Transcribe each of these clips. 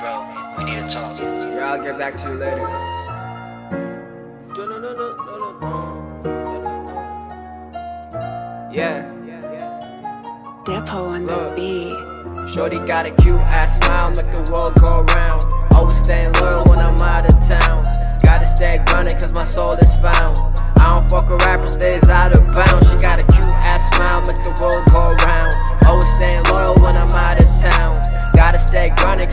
bro. We need to talk. Yeah, I'll get back to you later. Yeah. Depot on the beat. Shorty got a cute ass smile, make the world go round. Always staying loyal when I'm out of town. Gotta stay grinding cause my soul is found. I don't fuck with rappers, stays out of bounds. She got a cute ass smile, make the world go round. Always staying loyal when I'm out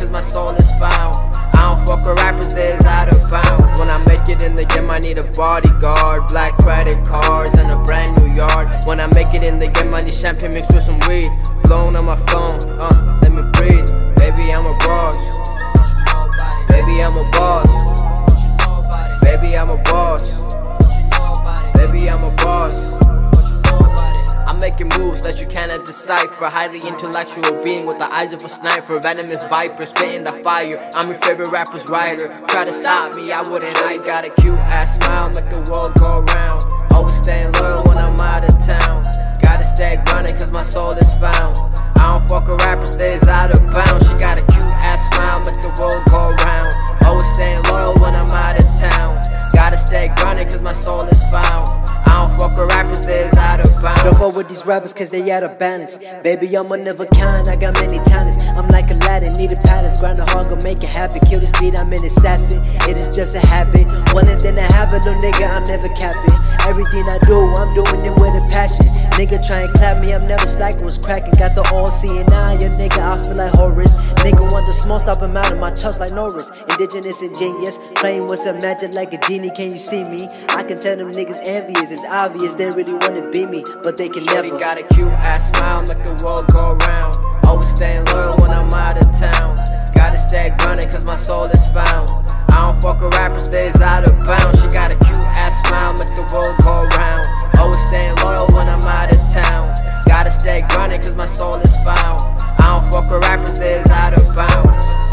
cause my soul is found. I don't fuck with rappers, stays out of bounds. When I make it in the game, I need a bodyguard. Black credit cards and a brand new yard. When I make it in the game, I need champagne mixed with some weed. Blowing on my phone, uh, let me breathe. Baby, I'm a boss. Moves that you cannot decipher. Highly intellectual being with the eyes of a sniper. Venomous viper, spitting the fire. I'm your favorite rapper's writer. Try to stop me, I wouldn't. I got a cute ass smile, make the world go round. Always staying loyal when I'm out of town. Gotta stay grinding cause my soul is found. I don't fuck with rappers, stays out of bounds. She got a cute ass smile, make the world go round. Always staying loyal when I'm out of town. Gotta stay grinding cause my soul is found. I don't fuck with rappers, stays out of. Don't fuck with these rappers cause they out of balance. Baby, I'm one of a kind, I got many talents. I'm like Aladdin, need a palace. Grind hard, gon' make it happen. Kill the speed, I'm an assassin. It is just a habit. One and then I have it, little nigga, I'm never capping. Everything I do, I'm doing it with a passion. Nigga try and clap me, I'm never slacking, was cracking. Got the all seeing eye, yeah, nigga, I feel like Horus. Nigga want the smoke, stop him out of my chest like Norris. Indigenous and genius, playing with some magic like a genie. Can you see me? I can tell them niggas envious, it's obvious they really wanna be me, it, but they can Shorty never. got a cute ass smile, make the world go round. Always staying loyal when I'm out of town. Gotta stay grinding cause my soul is found. I don't fuck a rapper, stays out of bounds. She got a cute ass smile, make the world go round. Always staying loyal when I'm out of town. Gotta stay grinding cause my soul is found. I don't fuck with rappers, stays out of bounds.